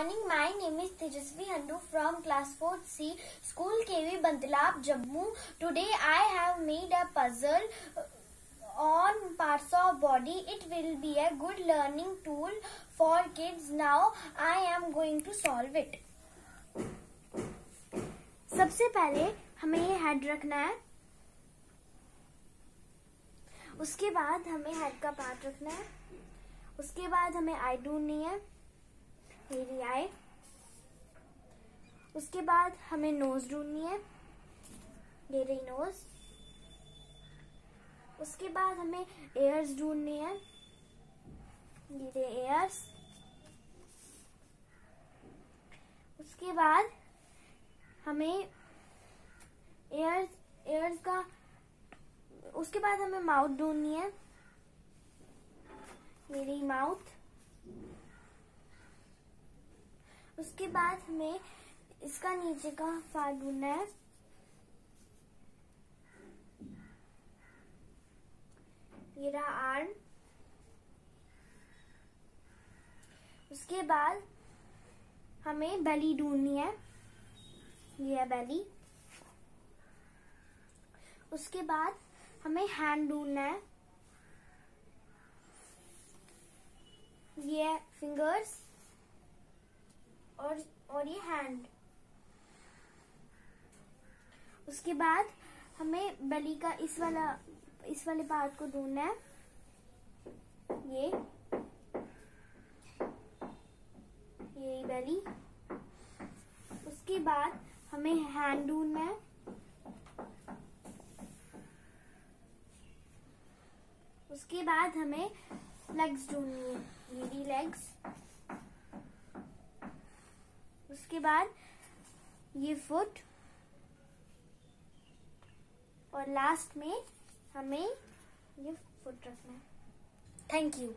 Morning my name is Tejaswi Handoo from class fourth C school KV Bandlap Jammu today I have made a puzzle on parts of body it will be a good learning tool for kids now I am going to solve it सबसे पहले हमें ये head रखना है। उसके बाद हमें head का पार्ट रखना है। उसके बाद हमें आई डू नहीं है। मेरी आई उसके बाद हमें नोज़ ढूंढनी है ये रही नोज़। उसके बाद हमें एयर्स ढूंढनी है ये रहे एयर्स। उसके बाद हमें एयर्स एयर्स का, उसके बाद हमें माउथ ढूंढनी है, मेरी माउथ। उसके बाद हमें इसका नीचे का पार्ट ढूंढना है। ये रहा आर्म उसके बाद हमें बेली ढूंढनी है। ये है बेली उसके बाद हमें हैंड ढूंढना है। ये फिंगर्स और और ये हैंड उसके बाद हमें बली का इस वाला, इस वाले पार्ट को ढूंढना है. ये ये बेली उसके बाद हमें हैंड ढूंढना है. उसके बाद हमें लेग्स ढूंढनी है. मेरी लेग्स उसके बाद ये फुट और लास्ट में हमें ये फुट रखना है। Thank you